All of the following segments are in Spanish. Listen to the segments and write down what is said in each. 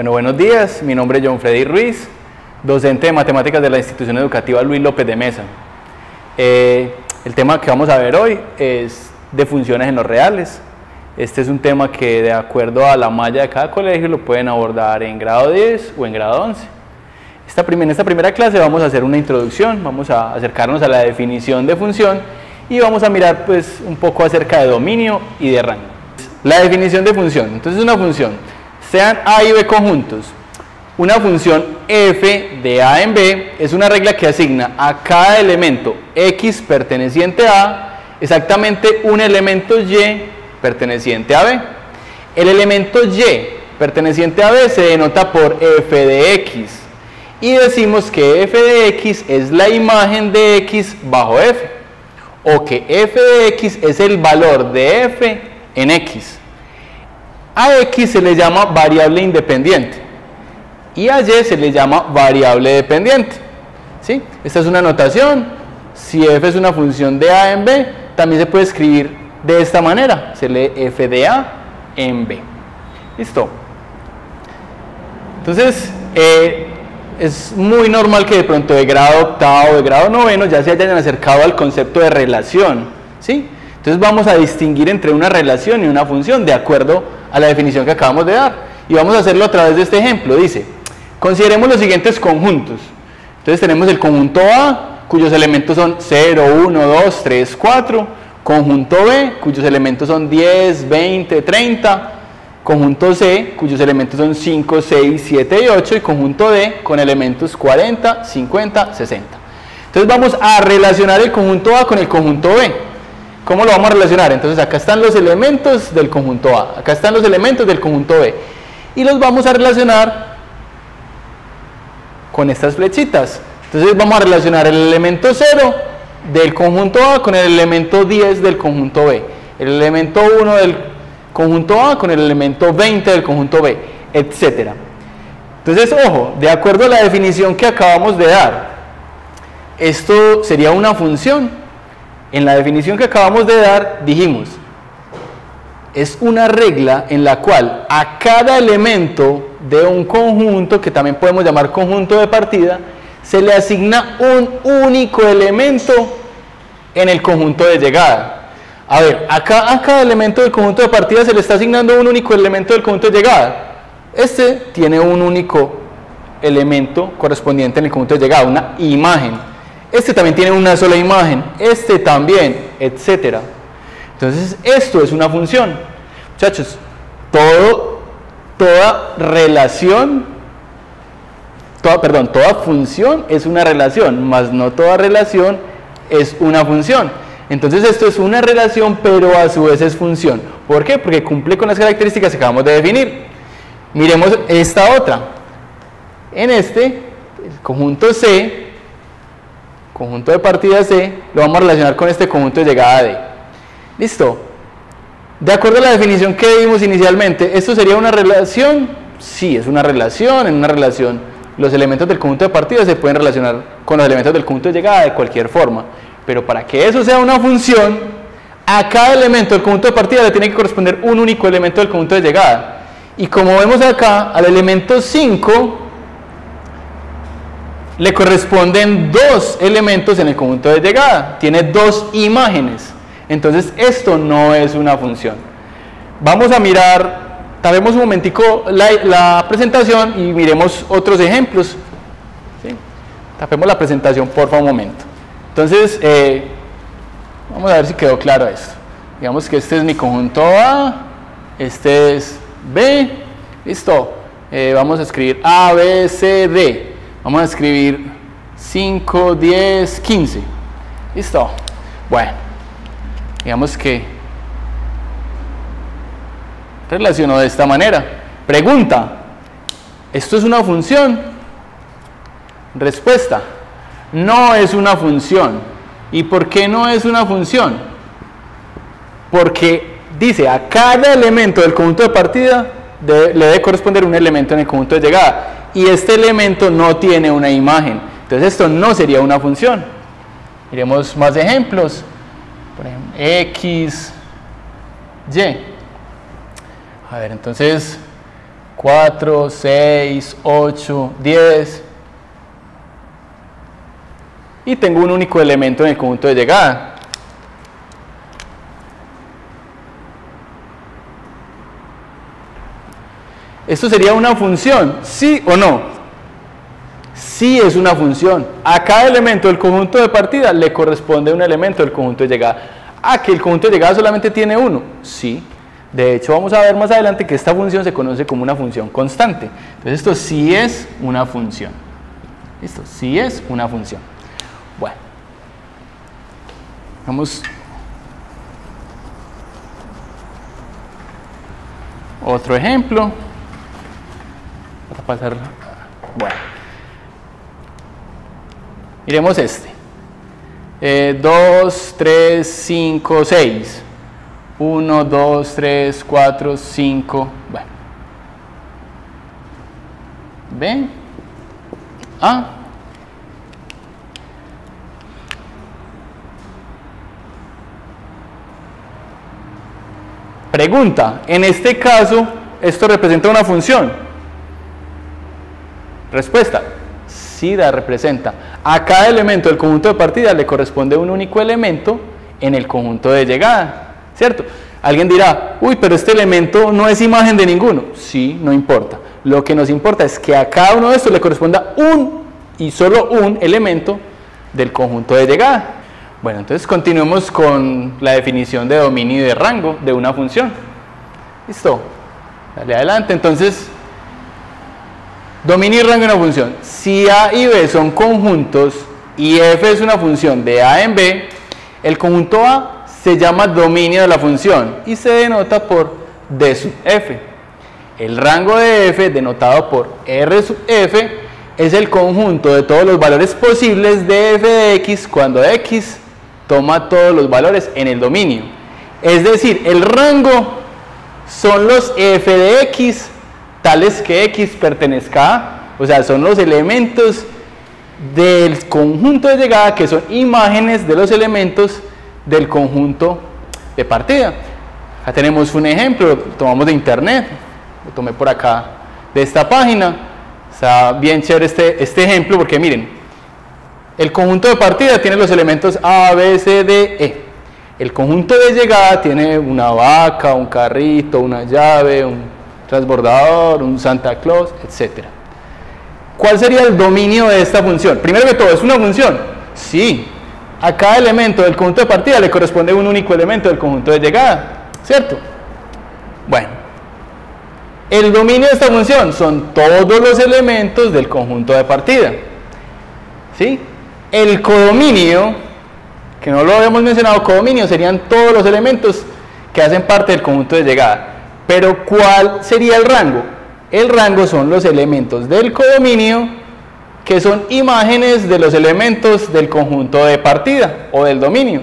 Bueno, buenos días. Mi nombre es John Freddy Ruiz, docente de matemáticas de la institución educativa Luis López de Mesa. Eh, el tema que vamos a ver hoy es de funciones en los reales. Este es un tema que de acuerdo a la malla de cada colegio lo pueden abordar en grado 10 o en grado 11. Esta en esta primera clase vamos a hacer una introducción, vamos a acercarnos a la definición de función y vamos a mirar pues un poco acerca de dominio y de rango. La definición de función. Entonces una función, sean A y B conjuntos, una función f de a en b es una regla que asigna a cada elemento x perteneciente a exactamente un elemento y perteneciente a b. El elemento y perteneciente a b se denota por f de x y decimos que f de x es la imagen de x bajo f o que f de x es el valor de f en x. A x se le llama variable independiente y a y se le llama variable dependiente. ¿sí? Esta es una notación. Si f es una función de a en b, también se puede escribir de esta manera. Se lee f de a en b. Listo. Entonces, eh, es muy normal que de pronto de grado octavo, de grado noveno, ya se hayan acercado al concepto de relación. ¿sí? Entonces vamos a distinguir entre una relación y una función de acuerdo a la definición que acabamos de dar. Y vamos a hacerlo a través de este ejemplo. Dice, consideremos los siguientes conjuntos. Entonces tenemos el conjunto A, cuyos elementos son 0, 1, 2, 3, 4. Conjunto B, cuyos elementos son 10, 20, 30 conjunto C, cuyos elementos son 5, 6, 7 y 8, y conjunto D con elementos 40, 50, 60. Entonces vamos a relacionar el conjunto A con el conjunto B. ¿Cómo lo vamos a relacionar? Entonces acá están los elementos del conjunto A, acá están los elementos del conjunto B. Y los vamos a relacionar con estas flechitas. Entonces vamos a relacionar el elemento 0 del conjunto A con el elemento 10 del conjunto B. El elemento 1 del conjunto A con el elemento 20 del conjunto B, etc. Entonces, ojo, de acuerdo a la definición que acabamos de dar, esto sería una función. En la definición que acabamos de dar, dijimos, es una regla en la cual a cada elemento de un conjunto, que también podemos llamar conjunto de partida, se le asigna un único elemento en el conjunto de llegada. A ver, acá a cada elemento del conjunto de partida se le está asignando un único elemento del conjunto de llegada. Este tiene un único elemento correspondiente en el conjunto de llegada, una imagen. Este también tiene una sola imagen, este también, etc. Entonces, esto es una función. Muchachos, todo, toda relación, toda, perdón, toda función es una relación, más no toda relación es una función. Entonces esto es una relación, pero a su vez es función. ¿Por qué? Porque cumple con las características que acabamos de definir. Miremos esta otra. En este, el conjunto C, conjunto de partida C, lo vamos a relacionar con este conjunto de llegada D. ¿Listo? De acuerdo a la definición que vimos inicialmente, ¿esto sería una relación? Sí, es una relación. En una relación, los elementos del conjunto de partida se pueden relacionar con los elementos del conjunto de llegada de cualquier forma. Pero para que eso sea una función, a cada elemento del conjunto de partida le tiene que corresponder un único elemento del conjunto de llegada. Y como vemos acá, al elemento 5 le corresponden dos elementos en el conjunto de llegada. Tiene dos imágenes. Entonces esto no es una función. Vamos a mirar, tapemos un momentico la, presentación y miremos otros ejemplos. Tapemos la presentación por favor un momento. Entonces, eh, vamos a ver si quedó claro esto. Digamos que este es mi conjunto A, este es B, listo. Eh, vamos a escribir A, B, C, D. Vamos a escribir 5, 10, 15. Listo. Bueno, digamos que relaciono de esta manera. Pregunta, ¿esto es una función? Respuesta no es una función. ¿Y por qué no es una función? Porque dice a cada elemento del conjunto de partida le debe corresponder un elemento en el conjunto de llegada. Y este elemento no tiene una imagen. Entonces esto no sería una función. Miremos más ejemplos. Por ejemplo, X, Y. A ver, entonces, 4, 6, 8, 10. Y tengo un único elemento en el conjunto de llegada. ¿Esto sería una función? ¿Sí o no? Sí es una función. A cada elemento del conjunto de partida le corresponde un elemento del conjunto de llegada. ¿A que el conjunto de llegada solamente tiene uno? Sí. De hecho, vamos a ver más adelante que esta función se conoce como una función constante. Entonces, esto sí es una función. Esto sí es una función. Bueno. Vamos. Otro ejemplo. Pasar. Bueno. Miremos este. 2, 3, 5, 6. 1, 2, 3, 4, 5. Bueno. ¿Ven? Ah. Pregunta, en este caso, ¿esto representa una función? Respuesta, sí la representa. A cada elemento del conjunto de partida le corresponde un único elemento en el conjunto de llegada. ¿cierto? Alguien dirá, uy, pero este elemento no es imagen de ninguno. Sí, no importa. Lo que nos importa es que a cada uno de estos le corresponda un y solo un elemento del conjunto de llegada. Bueno, entonces continuemos con la definición de dominio y de rango de una función. Listo. Dale adelante. Entonces, dominio y rango de una función. Si A y B son conjuntos y F es una función de A en B, el conjunto A se llama dominio de la función y se denota por d sub f. El rango de f, denotado por r sub f, es el conjunto de todos los valores posibles de f de x cuando x toma todos los valores en el dominio. Es decir, el rango son los f de x tales que x pertenezca a, o sea, son los elementos del conjunto de llegada que son imágenes de los elementos del conjunto de partida. Acá tenemos un ejemplo, lo tomamos de internet, lo tomé por acá de esta página. Está bien chévere este, este ejemplo porque miren, el conjunto de partida tiene los elementos A, B, C, D, E. El conjunto de llegada tiene una vaca, un carrito, una llave, un transbordador, un Santa Claus, etc. ¿Cuál sería el dominio de esta función? Primero que todo, ¿es una función? Sí, a cada elemento del conjunto de partida le corresponde un único elemento del conjunto de llegada, ¿cierto? Bueno, el dominio de esta función son todos los elementos del conjunto de partida. ¿Sí? El codominio, que no lo habíamos mencionado, codominio serían todos los elementos que hacen parte del conjunto de llegada. Pero ¿cuál sería el rango? El rango son los elementos del codominio que son imágenes de los elementos del conjunto de partida o del dominio.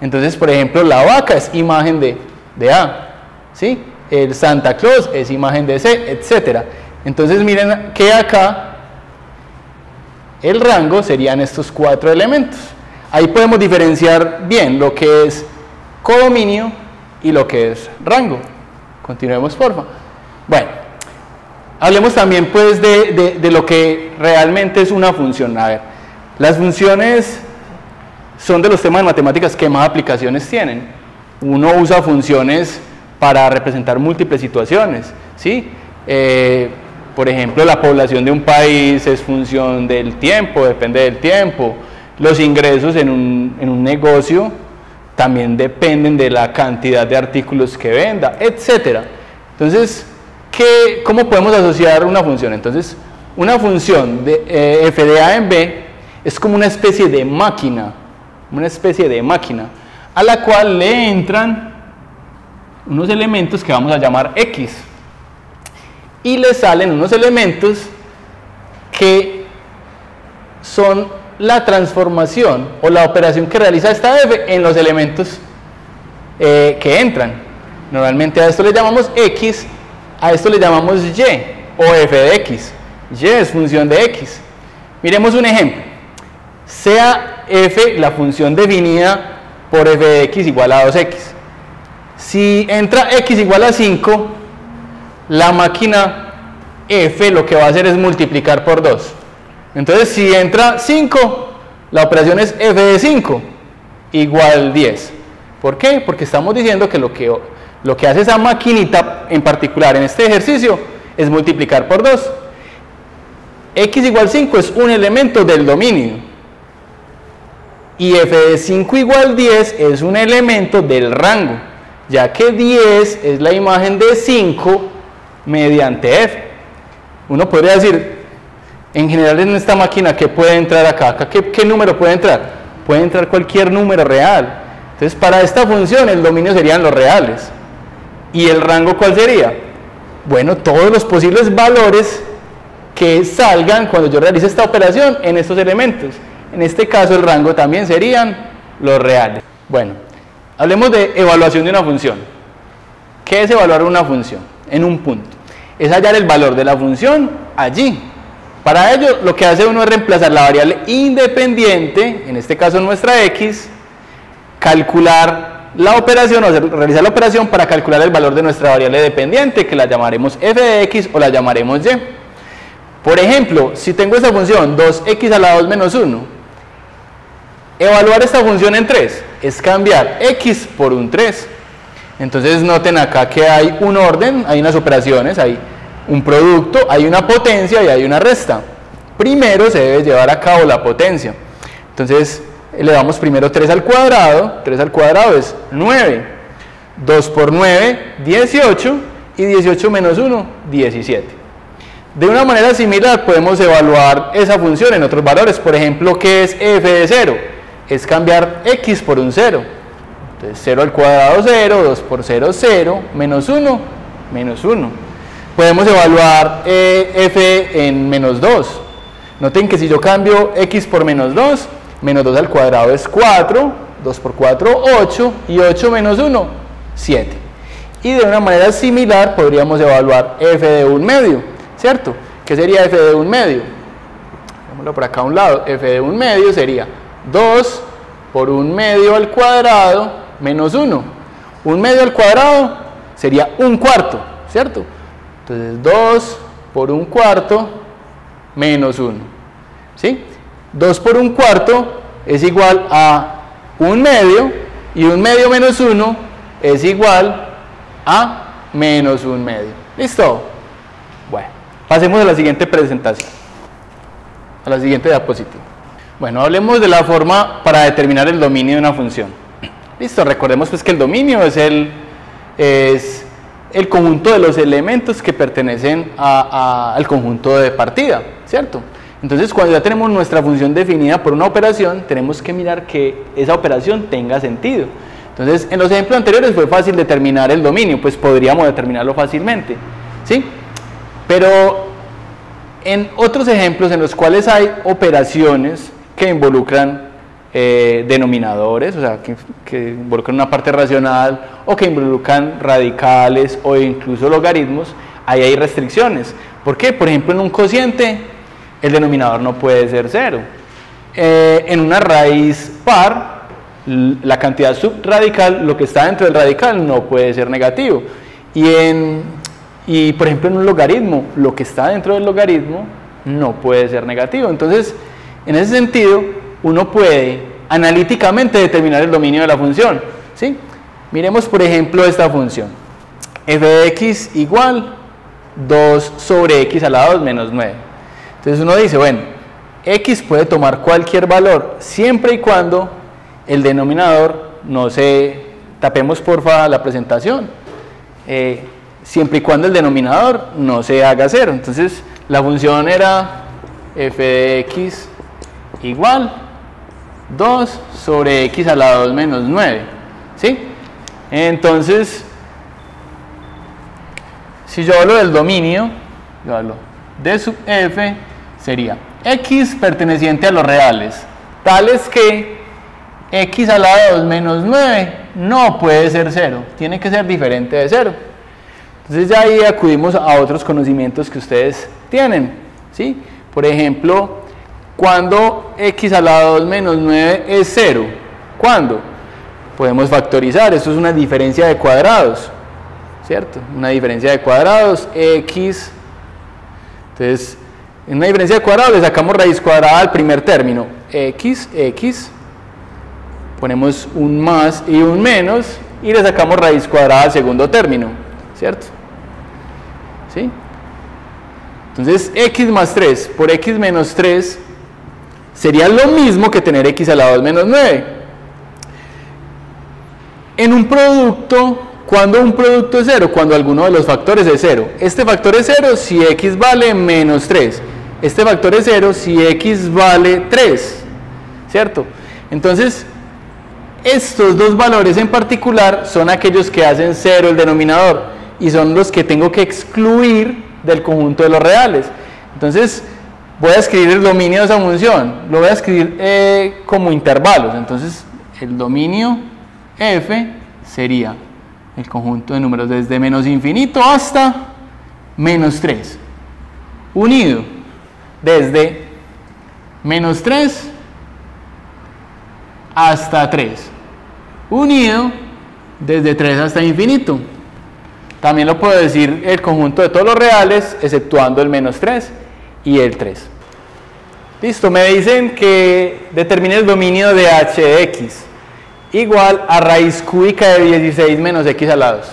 Entonces, por ejemplo, la vaca es imagen de, de A, ¿sí? el Santa Claus es imagen de C, etc. Entonces, miren que acá el rango serían estos cuatro elementos. Ahí podemos diferenciar bien lo que es codominio y lo que es rango. Continuemos, por favor. Bueno, Hablemos también pues de, lo que realmente es una función. A ver, las funciones son de los temas de matemáticas que más aplicaciones tienen. Uno usa funciones para representar múltiples situaciones, ¿sí? Eh, por ejemplo, la población de un país es función del tiempo, depende del tiempo. Los ingresos en un, en un negocio también dependen de la cantidad de artículos que venda, etc. Entonces, ¿cómo podemos asociar una función? Entonces, una función de eh, f de a en b es como una especie de máquina, una especie de máquina, a la cual le entran unos elementos que vamos a llamar x y le salen unos elementos que son la transformación o la operación que realiza esta f en los elementos eh, que entran. Normalmente a esto le llamamos x a esto le llamamos y o f de x. y es función de x. Miremos un ejemplo. Sea f la función definida por f de x igual a 2x. Si entra x igual a 5, la máquina f lo que va a hacer es multiplicar por 2. Entonces, si entra 5, la operación es f de 5 igual 10. ¿Por qué? Porque estamos diciendo que lo que, lo que hace esa maquinita en particular en este ejercicio es multiplicar por 2. x igual 5 es un elemento del dominio. Y f de 5 igual 10 es un elemento del rango, ya que 10 es la imagen de 5 mediante f. Uno podría decir, en general en esta máquina, ¿qué puede entrar acá? ¿Qué, qué número puede entrar? Puede entrar cualquier número real. Entonces, para esta función, el dominio serían los reales. ¿Y el rango cuál sería? Bueno, todos los posibles valores que salgan cuando yo realice esta operación en estos elementos. En este caso el rango también serían los reales. Bueno, hablemos de evaluación de una función. ¿Qué es evaluar una función? En un punto. Es hallar el valor de la función allí. Para ello lo que hace uno es reemplazar la variable independiente, en este caso nuestra x, calcular la operación o realizar la operación para calcular el valor de nuestra variable dependiente que la llamaremos f de x o la llamaremos y. Por ejemplo, si tengo esta función 2x a la 2 menos 1, evaluar esta función en 3 es cambiar x por un 3. Entonces noten acá que hay un orden, hay unas operaciones, hay un producto, hay una potencia y hay una resta. Primero se debe llevar a cabo la potencia. Entonces le damos primero 3 al cuadrado, 3 al cuadrado es 9, 2 por 9, 18 y 18 menos 1, 17. De una manera similar podemos evaluar esa función en otros valores, por ejemplo, ¿qué es f de 0? Es cambiar x por un 0. Entonces 0 al cuadrado 0, 2 por 0 0, menos 1, menos 1. Podemos evaluar eh, f en menos 2. Noten que si yo cambio x por menos 2, menos 2 al cuadrado es 4, 2 por 4, 8, y 8 menos 1, 7. Y de una manera similar podríamos evaluar f de un medio, ¿cierto? ¿Qué sería f de un medio? Vámonos por acá a un lado, f de un medio sería 2 por un medio al cuadrado menos 1. Un medio al cuadrado sería un cuarto, ¿cierto? Entonces 2 por un cuarto menos 1. ¿Sí? 2 por un cuarto es igual a un medio y un medio menos 1 es igual a menos un medio. ¿Listo? Bueno, pasemos a la siguiente presentación, a la siguiente diapositiva. Bueno, hablemos de la forma para determinar el dominio de una función. Listo, recordemos pues que el dominio es el, es el conjunto de los elementos que pertenecen al conjunto de partida, ¿cierto? Entonces, cuando ya tenemos nuestra función definida por una operación, tenemos que mirar que esa operación tenga sentido. Entonces, en los ejemplos anteriores fue fácil determinar el dominio, pues podríamos determinarlo fácilmente, ¿sí? Pero en otros ejemplos en los cuales hay operaciones que involucran eh, denominadores, o sea, que, involucran una parte racional o que involucran radicales o incluso logaritmos, ahí hay restricciones. ¿Por qué? Por ejemplo, en un cociente el denominador no puede ser cero. Eh, en una raíz par, la cantidad subradical, lo que está dentro del radical, no puede ser negativo. Y, en, y por ejemplo en un logaritmo, lo que está dentro del logaritmo no puede ser negativo. Entonces, en ese sentido, uno puede analíticamente determinar el dominio de la función. ¿sí? Miremos por ejemplo esta función. f de x igual 2 sobre x a la 2 menos 9. Entonces uno dice, bueno, x puede tomar cualquier valor siempre y cuando el denominador no se, tapemos porfa la presentación, eh, siempre y cuando el denominador no se haga cero. Entonces la función era f de x igual 2 sobre x a la 2 menos 9. ¿Sí? Entonces, si yo hablo del dominio, yo hablo de sub f sería x perteneciente a los reales, tales que x a la 2 menos 9 no puede ser 0, tiene que ser diferente de 0. Entonces ya ahí acudimos a otros conocimientos que ustedes tienen. ¿sí? Por ejemplo, cuando x a la 2 menos 9 es 0, ¿cuándo? Podemos factorizar, eso es una diferencia de cuadrados, ¿cierto? Una diferencia de cuadrados, x Entonces, en una diferencia de cuadrado le sacamos raíz cuadrada al primer término. x, x, ponemos un más y un menos y le sacamos raíz cuadrada al segundo término, ¿cierto? ¿Sí? Entonces, x más 3 por x menos 3 sería lo mismo que tener x a la 2 menos 9. En un producto, cuando un producto es 0? Cuando alguno de los factores es 0. Este factor es 0 si x vale menos 3. Este factor es 0 si x vale 3. ¿Cierto? Entonces, estos dos valores en particular son aquellos que hacen 0 el denominador y son los que tengo que excluir del conjunto de los reales. Entonces, voy a escribir el dominio de esa función. Lo voy a escribir eh, como intervalos. Entonces, el dominio f sería el conjunto de números desde menos infinito hasta menos 3. Unido desde menos 3 hasta 3. Unido desde 3 hasta infinito. También lo puedo decir el conjunto de todos los reales, exceptuando el menos 3 y el 3. Listo, me dicen que determine el dominio de h de x igual a raíz cúbica de 16 menos x a la 2.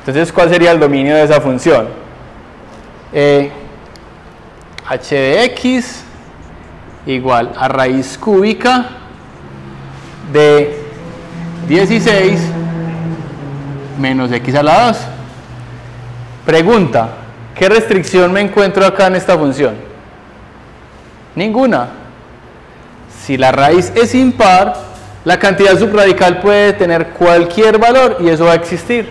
Entonces, ¿cuál sería el dominio de esa función? Eh, h de x igual a raíz cúbica de 16 menos x a la 2. Pregunta, ¿qué restricción me encuentro acá en esta función? Ninguna. Si la raíz es impar, la cantidad subradical puede tener cualquier valor y eso va a existir.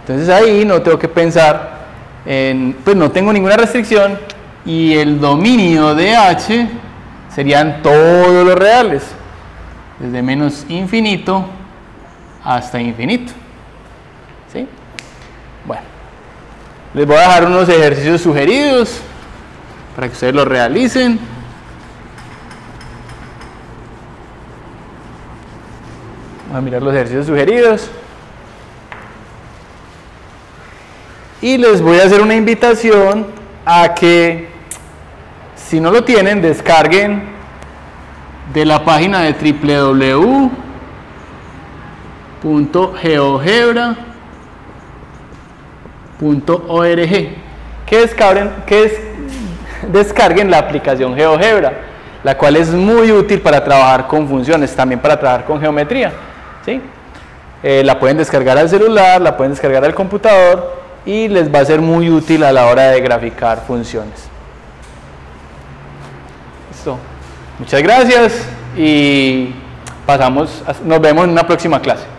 Entonces ahí no tengo que pensar en, pues no tengo ninguna restricción y el dominio de h serían todos los reales, desde menos infinito hasta infinito. ¿Sí? Bueno. Les voy a dejar unos ejercicios sugeridos para que ustedes los realicen. Vamos a mirar los ejercicios sugeridos. Y les voy a hacer una invitación a que, si no lo tienen, descarguen de la página de www.geogebra.com .org que descarguen, que descarguen la aplicación GeoGebra, la cual es muy útil para trabajar con funciones, también para trabajar con geometría. ¿sí? Eh, la pueden descargar al celular, la pueden descargar al computador y les va a ser muy útil a la hora de graficar funciones. Listo. Muchas gracias y pasamos, nos vemos en una próxima clase.